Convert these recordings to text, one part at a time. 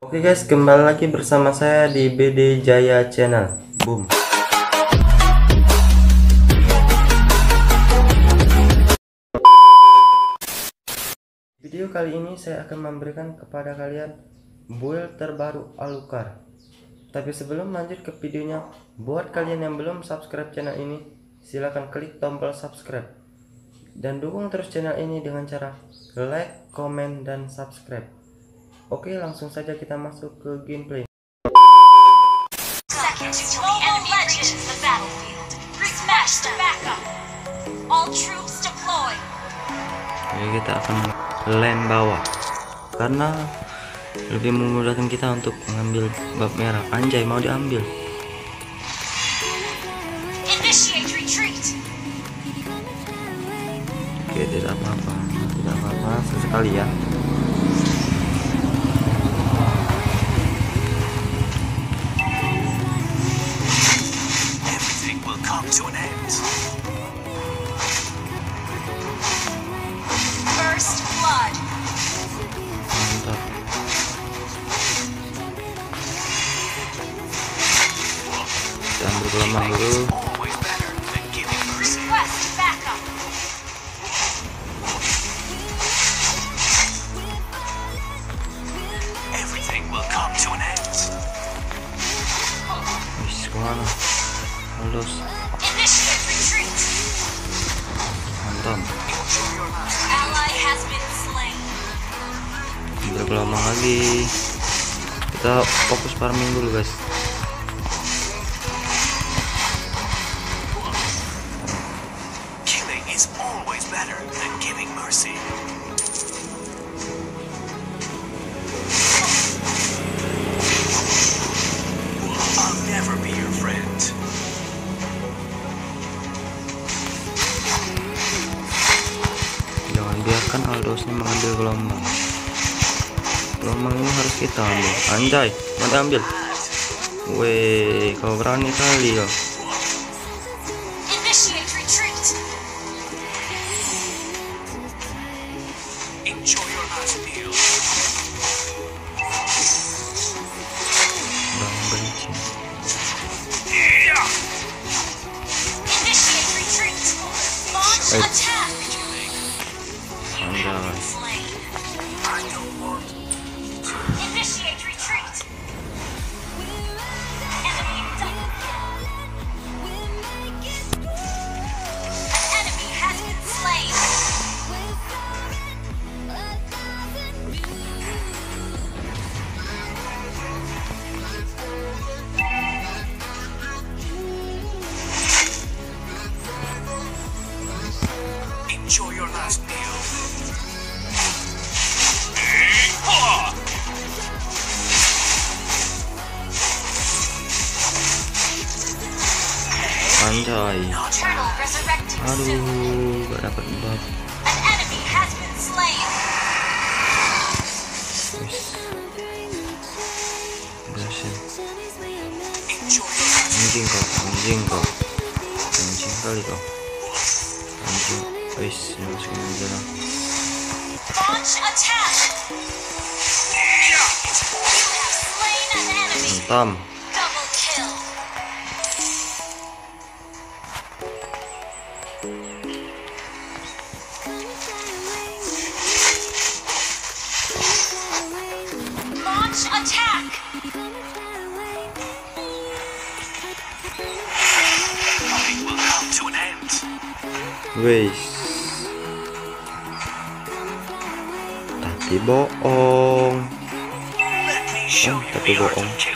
Oke guys, kembali lagi bersama saya di BD Jaya Channel. Boom. Video kali ini saya akan memberikan kepada kalian build terbaru Alukar. Tapi sebelum lanjut ke videonya, buat kalian yang belum subscribe channel ini, silahkan klik tombol subscribe. Dan dukung terus channel ini dengan cara like, comment, dan subscribe. Oke, langsung saja kita masuk ke gameplay. Seconds until the enemy reaches the battlefield. Smash the backup. All troops deploy. Jadi kita akan land bawah karena lebih memudahkan kita untuk mengambil bab merah. Anjay mau diambil. Initiate retreat. Oke, tidak apa-apa. Tidak apa-apa sesekali ya. Wis, ke mana? Halus, mantap. Ambil gelombang lagi. Kita fokus farming dulu guys. Mengambil gelombang. Gelombang ini harus kita ambil. Anjay, mau diambil. Weh, kau berani kali kau. 엔진가 엔진가 엔진 헷갈리다. 엔진 어이스 지금 문제나. 땀. Launch attack! Wis. Tapi bohong. Oh, tapi bohong.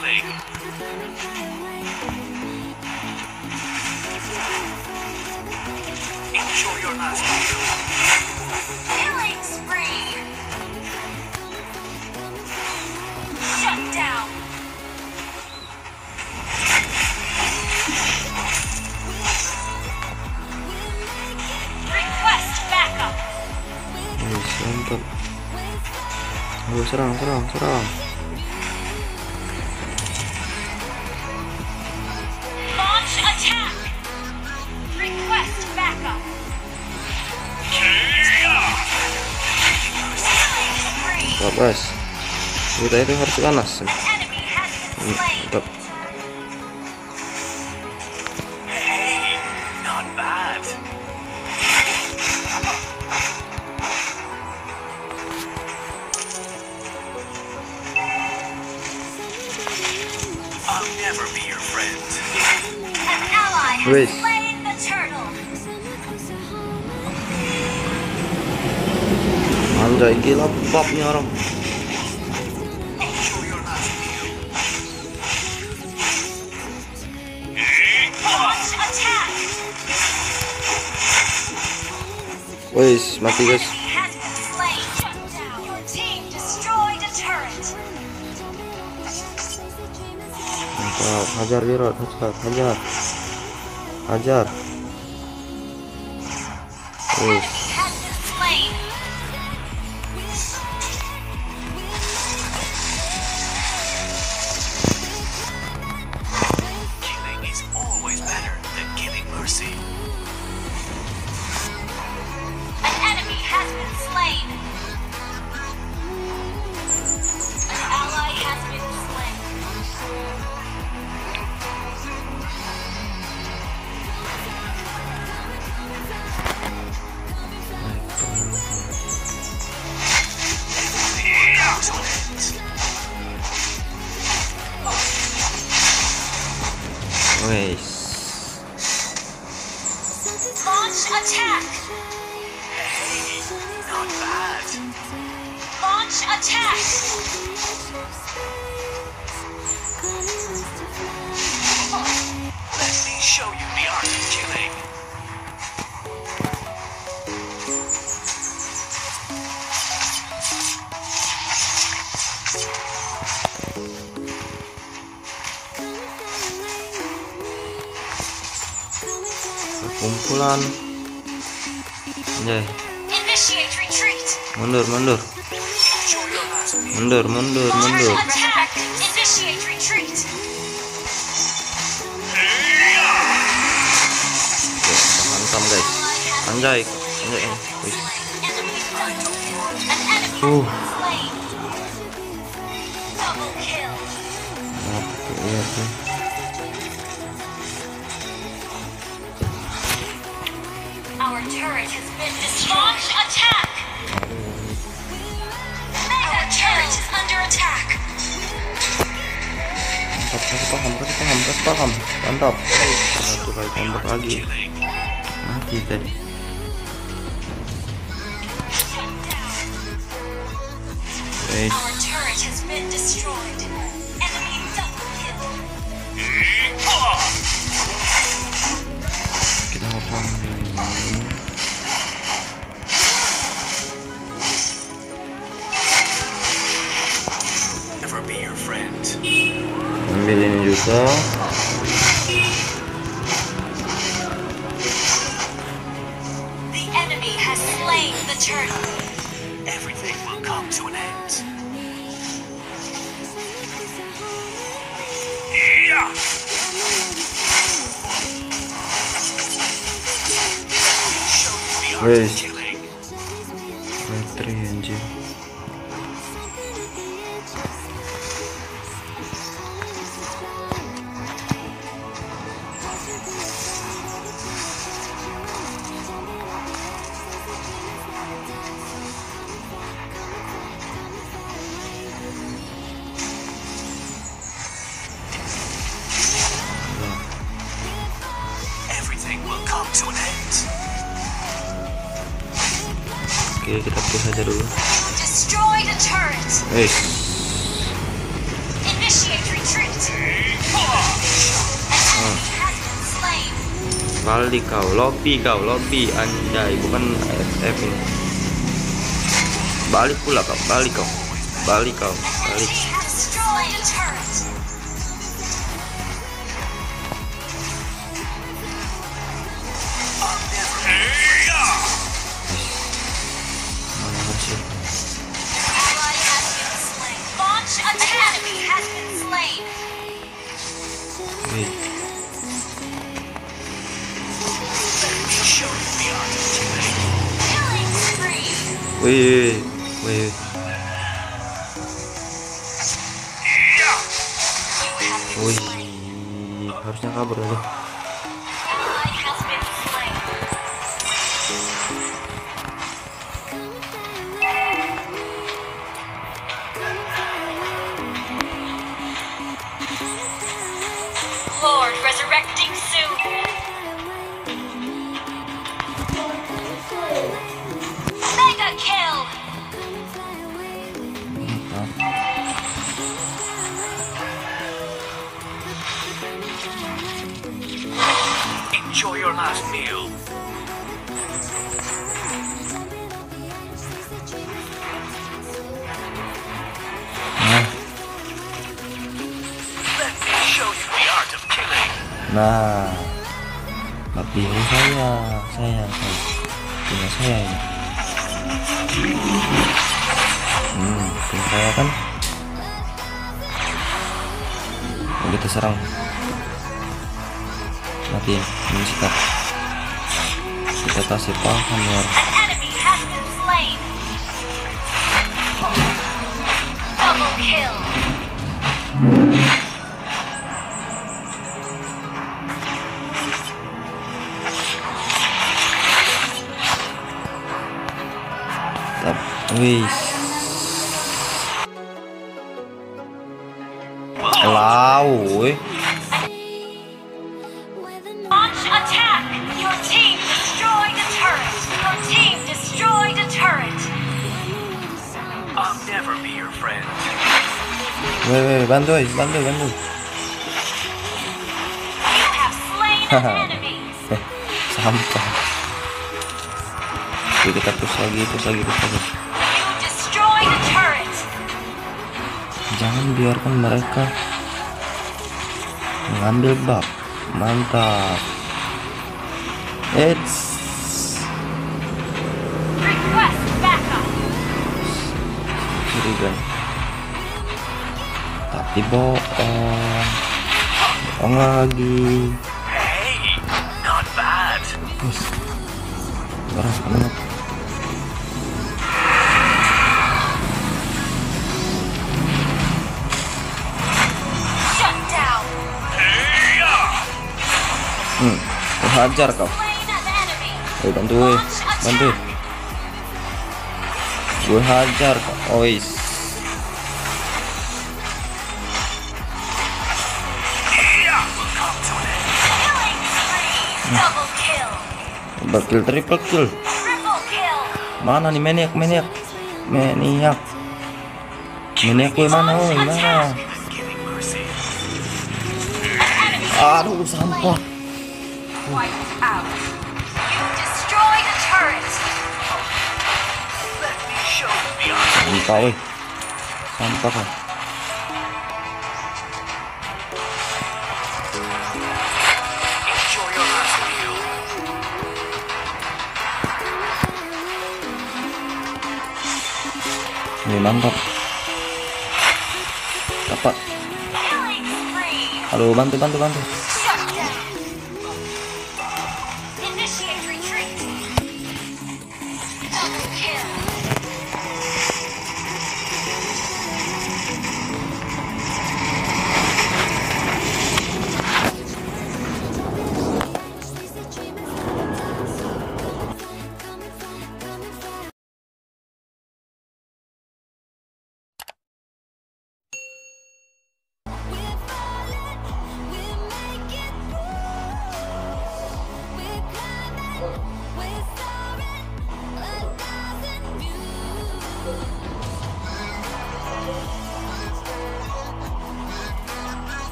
serang serang, serang, serang. Bagus. Kita itu harus ganas. Mantap. Wis. Anjay gila bab orang. Wis, mati guys. Mantap, hajar hajar, hajar hajar Wih. pukulan Anjay Mundur, mundur. Mundur, mundur, mundur. Mantap guys Anjay Anjay Wih. Uh paham. Mantap. Satu kali tembak lagi. mati tadi. Guys kita ngopong ini ambil ini juga. everything will come to an end. Yeah! Wait. Oke, okay, kita push aja dulu. Eh. Hmm. Ah. Lali kau, lobby kau, lobby anjay, bukan FF ini. Balik pula kau, balik kau. Balik kau, balik. Hey, yeah! Wih, wih, wih. Wih, harusnya kabur aja. Enjoy your last meal. Nah, killing. nah. Saya, saya, saya. Punya saya ini. Hmm, punya saya kan. Kita serang. Sikat. Kita kasih paham ya. An enemy has Weh, weh, bantu, weh, bantu, bantu. You have slain an enemy. Eh, sampah. Oke, kita push lagi, push lagi, push lagi. Jangan biarkan mereka mengambil bab. Mantap. It's Request backup. curiga. Tapi bohong. Bohong lagi. Hey, not bad. Bos. Orang banget. Hmm. Hajar kau. Eh, bantu, bantu. Gue hajar kau. Ois. Triple kill. Triple kill. Mana nih maniak, maniak, maniak. Maniak gue mana, woi mana? Aduh, sampah. wiped out. Ini mantap. Dapat. Halo, bantu, bantu, bantu.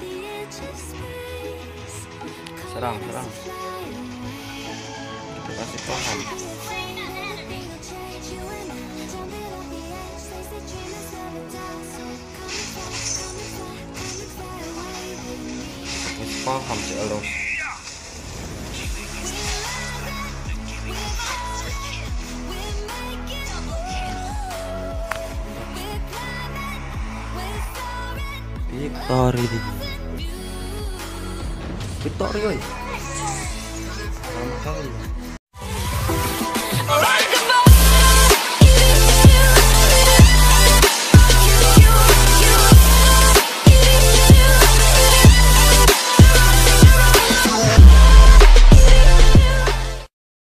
The edge serang serang. Kita kasih paham paham si Elos Victory. Victory